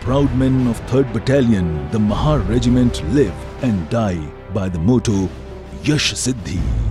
proud men of 3rd Battalion, the Mahar Regiment live and die by the motto Yash Siddhi.